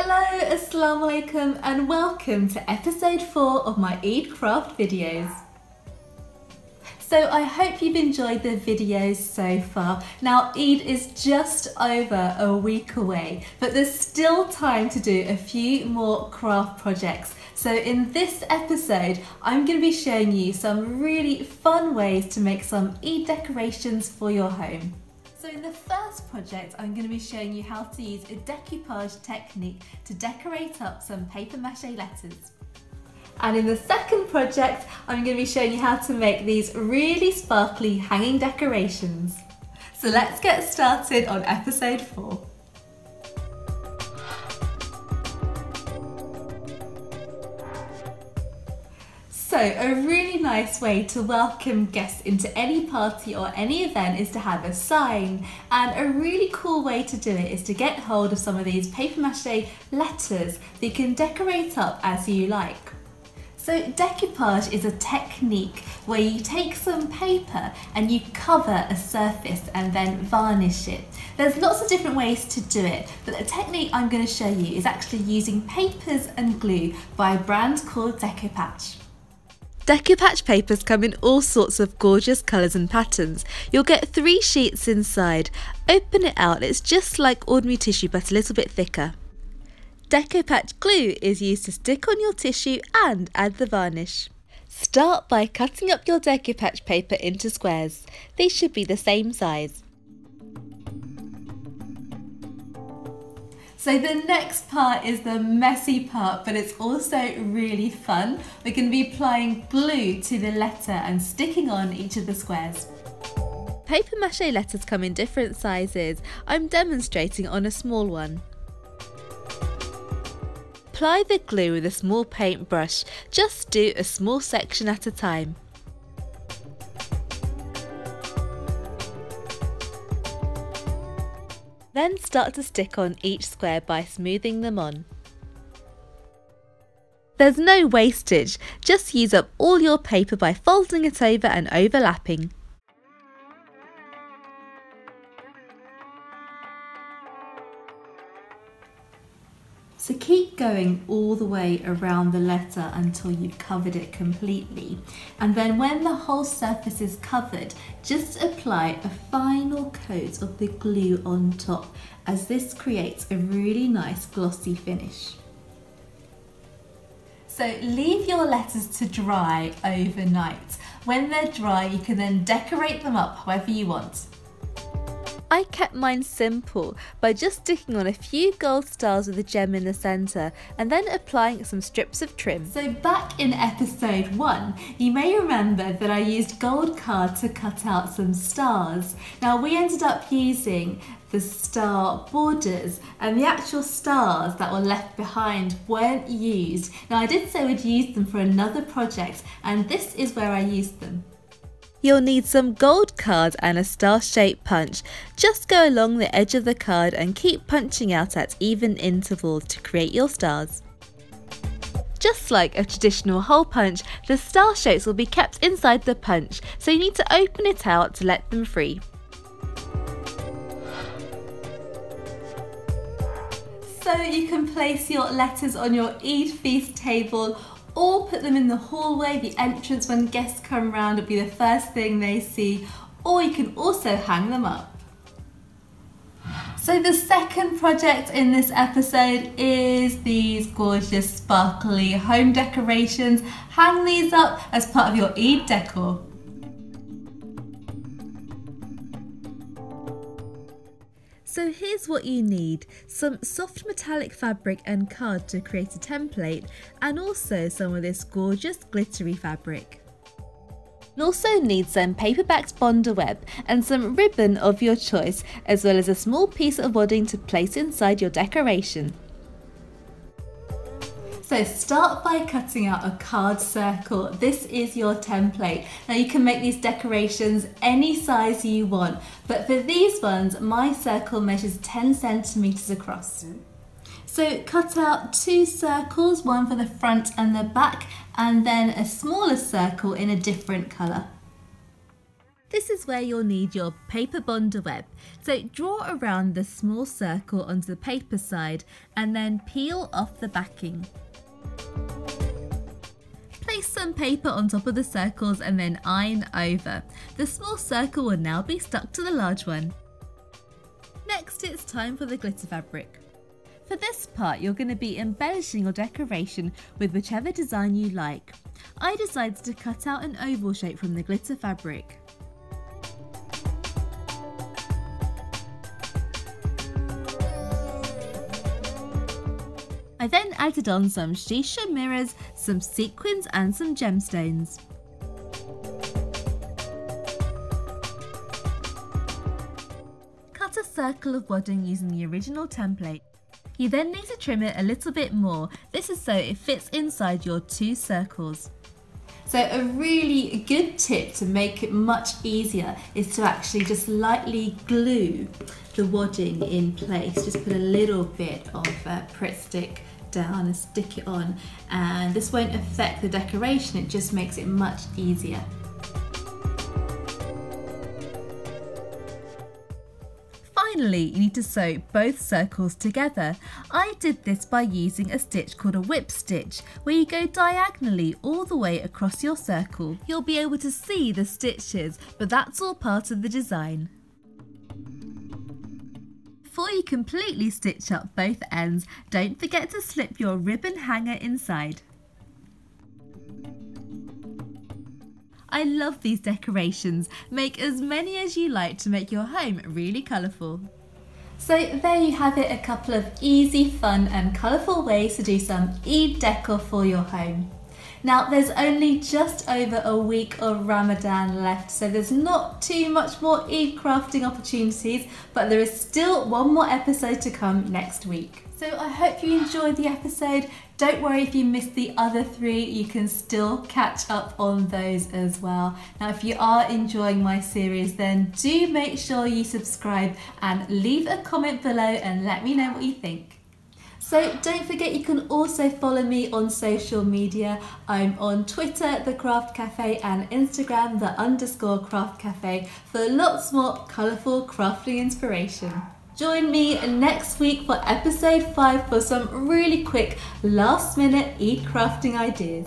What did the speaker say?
Hello, Assalamu alaikum and welcome to episode 4 of my Eid craft videos. So I hope you've enjoyed the videos so far. Now Eid is just over a week away, but there's still time to do a few more craft projects. So in this episode, I'm going to be showing you some really fun ways to make some Eid decorations for your home. So in the first project, I'm going to be showing you how to use a decoupage technique to decorate up some paper mache letters. And in the second project, I'm going to be showing you how to make these really sparkly hanging decorations. So let's get started on episode 4. A really nice way to welcome guests into any party or any event is to have a sign and a really cool way to do it is to get hold of some of these paper mache letters that you can decorate up as you like. So decoupage is a technique where you take some paper and you cover a surface and then varnish it. There's lots of different ways to do it, but the technique I'm going to show you is actually using papers and glue by a brand called Decopatch. Decopatch papers come in all sorts of gorgeous colours and patterns. You'll get three sheets inside. Open it out, it's just like ordinary tissue but a little bit thicker. Decopatch glue is used to stick on your tissue and add the varnish. Start by cutting up your Decopatch paper into squares. They should be the same size. So the next part is the messy part, but it's also really fun. We're going to be applying glue to the letter and sticking on each of the squares. Paper mache letters come in different sizes. I'm demonstrating on a small one. Apply the glue with a small paintbrush. Just do a small section at a time. Then start to stick on each square by smoothing them on. There's no wastage, just use up all your paper by folding it over and overlapping. So keep going all the way around the letter until you've covered it completely. And then when the whole surface is covered, just apply a final coat of the glue on top as this creates a really nice glossy finish. So leave your letters to dry overnight. When they're dry, you can then decorate them up however you want. I kept mine simple by just sticking on a few gold stars with a gem in the centre and then applying some strips of trim. So back in episode 1 you may remember that I used gold card to cut out some stars. Now we ended up using the star borders and the actual stars that were left behind weren't used. Now I did say we'd use them for another project and this is where I used them. You'll need some gold card and a star-shaped punch. Just go along the edge of the card and keep punching out at even intervals to create your stars. Just like a traditional hole punch, the star shapes will be kept inside the punch, so you need to open it out to let them free. So you can place your letters on your Eid feast table or put them in the hallway, the entrance when guests come round, it'll be the first thing they see, or you can also hang them up. So the second project in this episode is these gorgeous sparkly home decorations. Hang these up as part of your Eid decor. So here's what you need, some soft metallic fabric and card to create a template and also some of this gorgeous glittery fabric. You'll also need some paper-backed Bondaweb and some ribbon of your choice as well as a small piece of wadding to place inside your decoration. So start by cutting out a card circle. This is your template. Now you can make these decorations any size you want, but for these ones, my circle measures 10 centimeters across. So cut out two circles, one for the front and the back, and then a smaller circle in a different color. This is where you'll need your paper Bondaweb. So draw around the small circle onto the paper side and then peel off the backing. Place some paper on top of the circles and then iron over. The small circle will now be stuck to the large one. Next it's time for the glitter fabric. For this part you're going to be embellishing your decoration with whichever design you like. I decided to cut out an oval shape from the glitter fabric. Added on some shisha mirrors, some sequins and some gemstones. Cut a circle of wadding using the original template. You then need to trim it a little bit more, this is so it fits inside your two circles. So a really good tip to make it much easier is to actually just lightly glue the wadding in place. Just put a little bit of uh, Pritt stick down and stick it on and this won't affect the decoration it just makes it much easier. Finally, you need to sew both circles together. I did this by using a stitch called a whip stitch, where you go diagonally all the way across your circle. You'll be able to see the stitches, but that's all part of the design. Before you completely stitch up both ends, don't forget to slip your ribbon hanger inside. I love these decorations. Make as many as you like to make your home really colourful. So there you have it, a couple of easy, fun and colourful ways to do some Eid decor for your home. Now there's only just over a week of Ramadan left so there's not too much more Eid crafting opportunities but there is still one more episode to come next week. So I hope you enjoyed the episode. Don't worry if you missed the other three, you can still catch up on those as well. Now if you are enjoying my series then do make sure you subscribe and leave a comment below and let me know what you think. So don't forget you can also follow me on social media. I'm on Twitter, The Craft Cafe, and Instagram, The underscore Craft Cafe, for lots more colourful crafting inspiration. Join me next week for episode 5 for some really quick last minute Eid crafting ideas.